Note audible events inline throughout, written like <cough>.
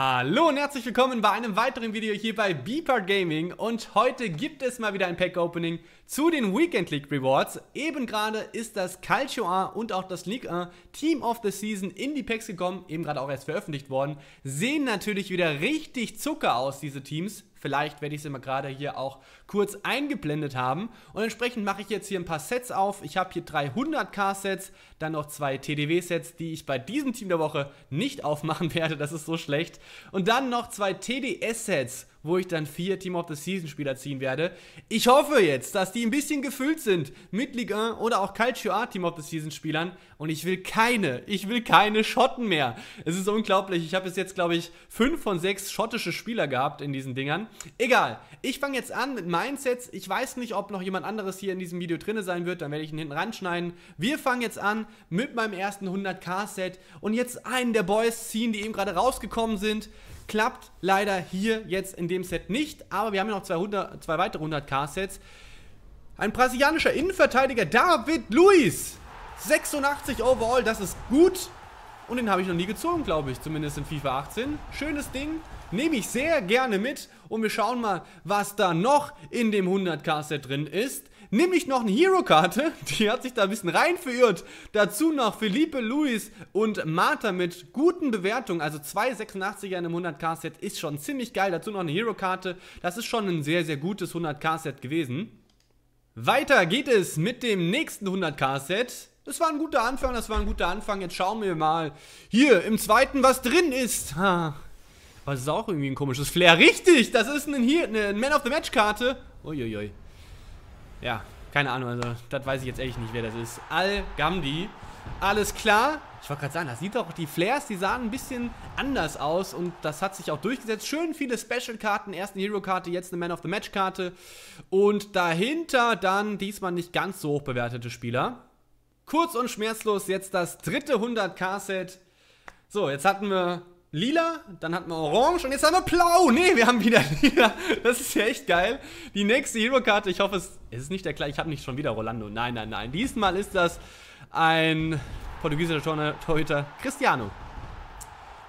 Hallo und herzlich willkommen bei einem weiteren Video hier bei Beeper Gaming. Und heute gibt es mal wieder ein Pack-Opening zu den Weekend League Rewards. Eben gerade ist das Calcio A und auch das League A Team of the Season in die Packs gekommen, eben gerade auch erst veröffentlicht worden. Sehen natürlich wieder richtig Zucker aus, diese Teams. Vielleicht werde ich sie mal gerade hier auch kurz eingeblendet haben. Und entsprechend mache ich jetzt hier ein paar Sets auf. Ich habe hier 300k-Sets, dann noch zwei TDW-Sets, die ich bei diesem Team der Woche nicht aufmachen <laughs> werde. Das ist so schlecht. Und dann noch zwei TDS-Sets wo ich dann vier Team of the Season Spieler ziehen werde. Ich hoffe jetzt, dass die ein bisschen gefüllt sind mit Ligue 1 oder auch Calcio A Team of the Season Spielern und ich will keine, ich will keine Schotten mehr. Es ist unglaublich. Ich habe bis jetzt, glaube ich, fünf von sechs schottische Spieler gehabt in diesen Dingern. Egal. Ich fange jetzt an mit Mindsets. Ich weiß nicht, ob noch jemand anderes hier in diesem Video drin sein wird. Dann werde ich ihn hinten ranschneiden. Wir fangen jetzt an mit meinem ersten 100k-Set und jetzt einen der Boys ziehen, die eben gerade rausgekommen sind. Klappt leider hier jetzt in dem Set nicht, aber wir haben ja noch 200, zwei weitere 100k-Sets. Ein brasilianischer Innenverteidiger, David Luiz. 86 overall, das ist gut. Und den habe ich noch nie gezogen, glaube ich, zumindest in FIFA 18. Schönes Ding, nehme ich sehr gerne mit. Und wir schauen mal, was da noch in dem 100k-Set drin ist nämlich noch eine Hero-Karte. Die hat sich da ein bisschen rein verirrt. Dazu noch Felipe Luis und Marta mit guten Bewertungen. Also zwei 86er in einem 100k-Set ist schon ziemlich geil. Dazu noch eine Hero-Karte. Das ist schon ein sehr, sehr gutes 100k-Set gewesen. Weiter geht es mit dem nächsten 100k-Set. Das war ein guter Anfang, das war ein guter Anfang. Jetzt schauen wir mal hier im zweiten, was drin ist. Ha. Das ist auch irgendwie ein komisches Flair. Richtig, das ist ein, hier, eine Man of the Match-Karte. Uiuiui. Ja, keine Ahnung, also das weiß ich jetzt ehrlich nicht, wer das ist. Al-Gamdi. Alles klar. Ich wollte gerade sagen, das sieht doch, die Flares, die sahen ein bisschen anders aus und das hat sich auch durchgesetzt. Schön viele Special-Karten, erst eine Hero-Karte, jetzt eine Man of the Match-Karte und dahinter dann diesmal nicht ganz so hoch bewertete Spieler. Kurz und schmerzlos jetzt das dritte 100k-Set. So, jetzt hatten wir lila, dann hatten wir orange und jetzt haben wir blau. Nee, wir haben wieder <laughs> lila. Das ist ja echt geil. Die nächste Hero-Karte, ich hoffe, es, es ist nicht der gleiche. Ich habe nicht schon wieder Rolando. Nein, nein, nein. Diesmal ist das ein portugiesischer Torhüter, Cristiano.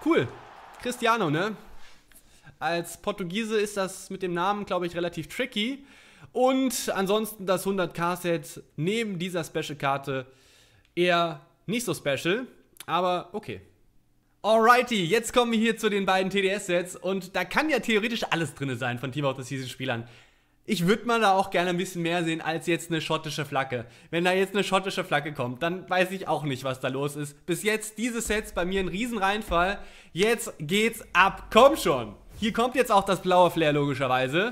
Cool. Cristiano, ne? Als Portugiese ist das mit dem Namen, glaube ich, relativ tricky. Und ansonsten das 100k-Set neben dieser Special-Karte eher nicht so special. Aber okay. Alrighty, jetzt kommen wir hier zu den beiden TDS-Sets und da kann ja theoretisch alles drin sein von Team of the Season Spielern. Ich würde mal da auch gerne ein bisschen mehr sehen als jetzt eine schottische Flagge. Wenn da jetzt eine schottische Flagge kommt, dann weiß ich auch nicht, was da los ist. Bis jetzt diese Sets bei mir ein Riesenreinfall. Jetzt geht's ab. Komm schon. Hier kommt jetzt auch das blaue Flair logischerweise.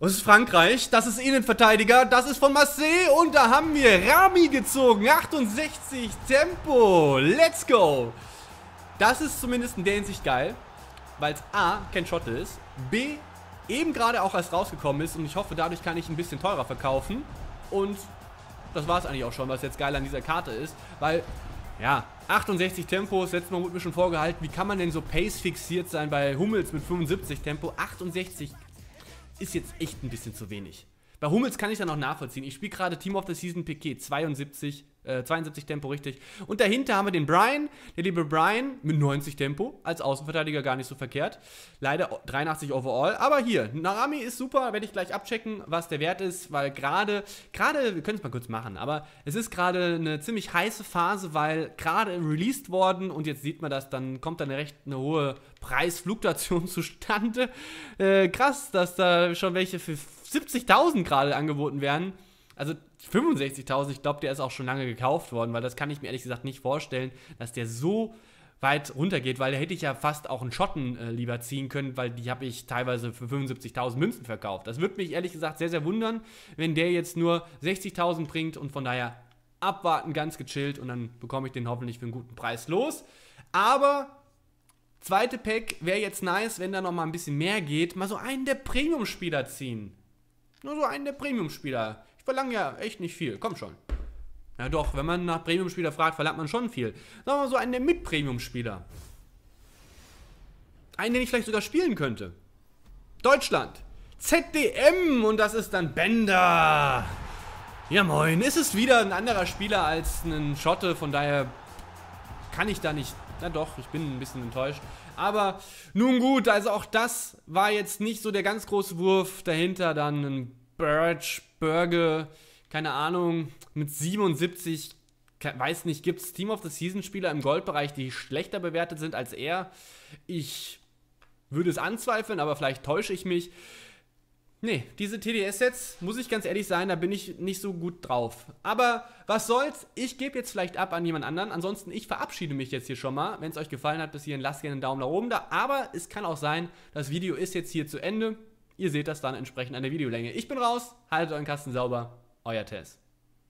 Das ist Frankreich, das ist Innenverteidiger, das ist von Marseille und da haben wir Rami gezogen. 68 Tempo, let's go. Das ist zumindest in der Hinsicht geil, weil es A, kein Schotte ist, B, eben gerade auch erst rausgekommen ist und ich hoffe, dadurch kann ich ein bisschen teurer verkaufen und das war es eigentlich auch schon, was jetzt geil an dieser Karte ist, weil, ja, 68 Tempo, das letzte Mal wurde mir schon vorgehalten, wie kann man denn so pace fixiert sein bei Hummels mit 75 Tempo, 68 ist jetzt echt ein bisschen zu wenig. Bei Hummels kann ich da noch nachvollziehen. Ich spiele gerade Team of the Season Piquet 72 äh, 72 Tempo, richtig. Und dahinter haben wir den Brian, der liebe Brian mit 90 Tempo, als Außenverteidiger gar nicht so verkehrt. Leider 83 overall, aber hier, Narami ist super, werde ich gleich abchecken, was der Wert ist, weil gerade, gerade, wir können es mal kurz machen, aber es ist gerade eine ziemlich heiße Phase, weil gerade released worden und jetzt sieht man das, dann kommt da eine recht eine hohe Preisfluktuation <laughs> zustande. Äh, krass, dass da schon welche für 70.000 gerade angeboten werden. Also 65.000, ich glaube, der ist auch schon lange gekauft worden, weil das kann ich mir ehrlich gesagt nicht vorstellen, dass der so weit runtergeht, weil da hätte ich ja fast auch einen Schotten äh, lieber ziehen können, weil die habe ich teilweise für 75.000 Münzen verkauft. Das würde mich ehrlich gesagt sehr, sehr wundern, wenn der jetzt nur 60.000 bringt und von daher abwarten, ganz gechillt und dann bekomme ich den hoffentlich für einen guten Preis los. Aber zweite Pack wäre jetzt nice, wenn da noch mal ein bisschen mehr geht, mal so einen der Premium-Spieler ziehen. Nur so einen der Premium-Spieler. Ich verlange ja echt nicht viel. Komm schon. Ja doch, wenn man nach Premium-Spieler fragt, verlangt man schon viel. Sagen wir mal so einen der Mit-Premium-Spieler. Einen, den ich vielleicht sogar spielen könnte. Deutschland. ZDM und das ist dann Bender. Ja moin, ist es wieder ein anderer Spieler als ein Schotte, von daher kann ich da nicht Na doch, ich bin ein bisschen enttäuscht. Aber nun gut, also auch das war jetzt nicht so der ganz große Wurf. Dahinter dann ein Birch, Burger, keine Ahnung, mit 77 weiß nicht, gibt es Team of the Season Spieler im Goldbereich, die schlechter bewertet sind als er? Ich würde es anzweifeln, aber vielleicht täusche ich mich. Nee, diese TDS-Sets, muss ich ganz ehrlich sein, da bin ich nicht so gut drauf. Aber was soll's, ich gebe jetzt vielleicht ab an jemand anderen. Ansonsten, ich verabschiede mich jetzt hier schon mal. Wenn es euch gefallen hat, bis hierhin, lasst gerne einen Daumen nach oben da. Aber es kann auch sein, das Video ist jetzt hier zu Ende. Ihr seht das dann entsprechend an der Videolänge. Ich bin raus, haltet euren Kasten sauber, euer Tess.